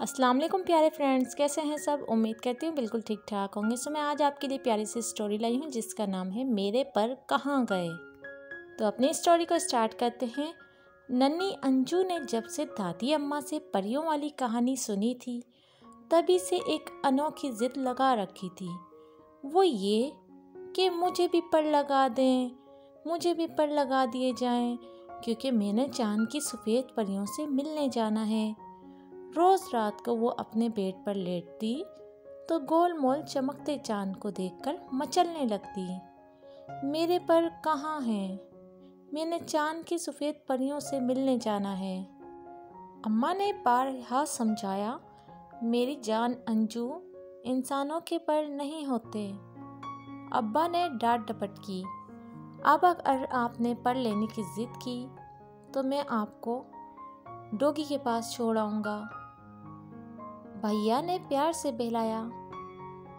अस्सलाम वालेकुम प्यारे फ्रेंड्स, कैसे हैं सब? उम्मीद करती हूँ बिल्कुल ठीक ठाक होंगे। सो मैं आज आपके लिए प्यारी सी स्टोरी लाई हूँ, जिसका नाम है मेरे पर कहाँ गए। तो अपनी स्टोरी को स्टार्ट करते हैं। नन्ही अंजू ने जब से दादी अम्मा से परियों वाली कहानी सुनी थी, तभी से एक अनोखी ज़िद लगा रखी थी। वो ये कि मुझे भी पर लगा दें, मुझे भी पर लगा दिए जाएँ, क्योंकि मैंने चाँद की सफ़ेद परियों से मिलने जाना है। रोज़ रात को वो अपने बेड पर लेटती तो गोल मोल चमकते चाँद को देखकर मचलने लगती। मेरे पर कहाँ हैं? मैंने चाँद की सफ़ेद परियों से मिलने जाना है। अम्मा ने बार यह समझाया, मेरी जान अंजू, इंसानों के पर नहीं होते। अब्बा ने डांट डपट की, अब अगर आपने पर लेने की ज़िद की तो मैं आपको डोगी के पास छोड़ आऊँगा। भैया ने प्यार से बहलाया।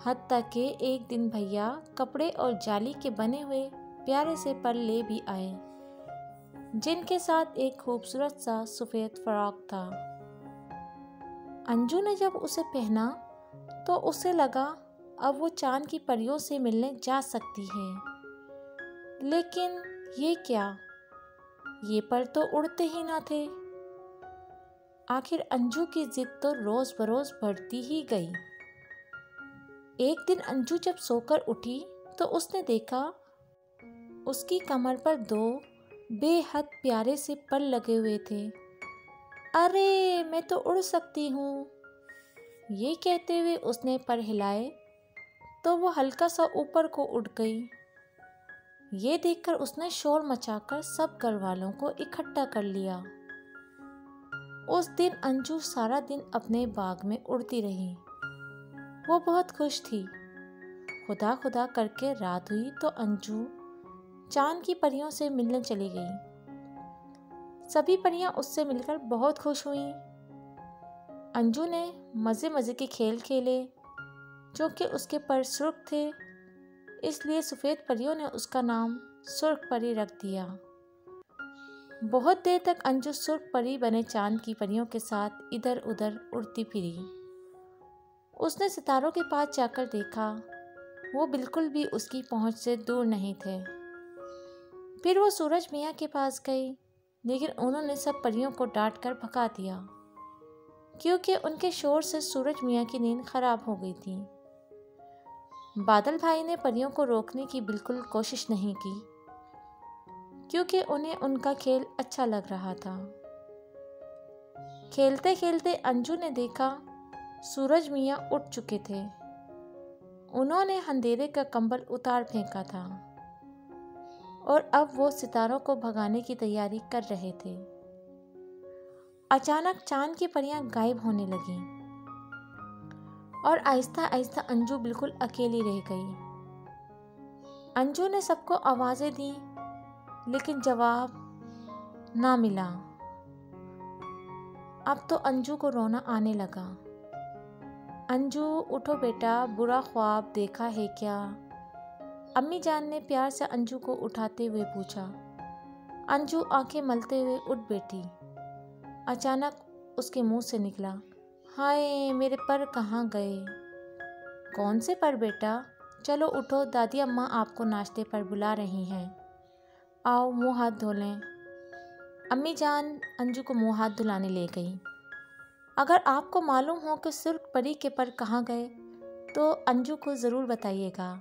हद के एक दिन भैया कपड़े और जाली के बने हुए प्यारे से पर ले भी आए, जिनके साथ एक खूबसूरत सा सफ़ेद फ्रॉक था। अंजू ने जब उसे पहना तो उसे लगा, अब वो चाँद की परियों से मिलने जा सकती है। लेकिन ये क्या? ये पर तो उड़ते ही ना थे। आखिर अंजू की जिद तो रोज बरोज बढ़ती ही गई। एक दिन अंजू जब सोकर उठी तो उसने देखा, उसकी कमर पर दो बेहद प्यारे से पल लगे हुए थे। अरे, मैं तो उड़ सकती हूँ। ये कहते हुए उसने पर हिलाए तो वो हल्का सा ऊपर को उड़ गई। ये देखकर उसने शोर मचाकर सब घर वालों को इकट्ठा कर लिया। उस दिन अंजू सारा दिन अपने बाग में उड़ती रही। वो बहुत खुश थी। खुदा खुदा करके रात हुई तो अंजू चाँद की परियों से मिलने चली गई। सभी परियाँ उससे मिलकर बहुत खुश हुई। अंजू ने मज़े मज़े के खेल खेले, जो कि उसके पर सुर्ख थे, इसलिए सफ़ेद परियों ने उसका नाम सुर्ख परी रख दिया। बहुत देर तक अंजू सुर्ख परी बने चाँद की परियों के साथ इधर उधर उड़ती फिरी। उसने सितारों के पास जाकर देखा, वो बिल्कुल भी उसकी पहुँच से दूर नहीं थे। फिर वो सूरज मियाँ के पास गई, लेकिन उन्होंने सब परियों को डांट कर भगा दिया, क्योंकि उनके शोर से सूरज मियाँ की नींद खराब हो गई थी। बादल भाई ने परियों को रोकने की बिल्कुल कोशिश नहीं की। क्योंकि उन्हें उनका खेल अच्छा लग रहा था। खेलते खेलते अंजू ने देखा, सूरज मियाँ उठ चुके थे। उन्होंने अंधेरे का कंबल उतार फेंका था और अब वो सितारों को भगाने की तैयारी कर रहे थे। अचानक चाँद की परियाँ गायब होने लगी और आहिस्ता आहिस्ता अंजू बिल्कुल अकेली रह गई। अंजू ने सबको आवाज़ें दी लेकिन जवाब ना मिला। अब तो अंजू को रोना आने लगा। अंजू, उठो बेटा, बुरा ख्वाब, देखा है क्या? अम्मी जान ने प्यार से अंजू को उठाते हुए पूछा। अंजू आँखें मलते हुए उठ बैठी। अचानक उसके मुँह से निकला। हाय, मेरे पर कहाँ गए? कौन से पर बेटा? चलो उठो, दादी अम्मा आपको नाश्ते पर बुला रही हैं। आओ मुँह हाथ धो लें। अम्मी जान अंजू को मुँह हाथ धुलाने ले गई। अगर आपको मालूम हो कि सुर्ख परी के पर कहाँ गए तो अंजू को ज़रूर बताइएगा।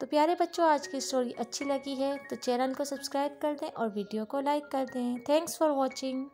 तो प्यारे बच्चों, आज की स्टोरी अच्छी लगी है तो चैनल को सब्सक्राइब कर दें और वीडियो को लाइक कर दें। Thanks for watching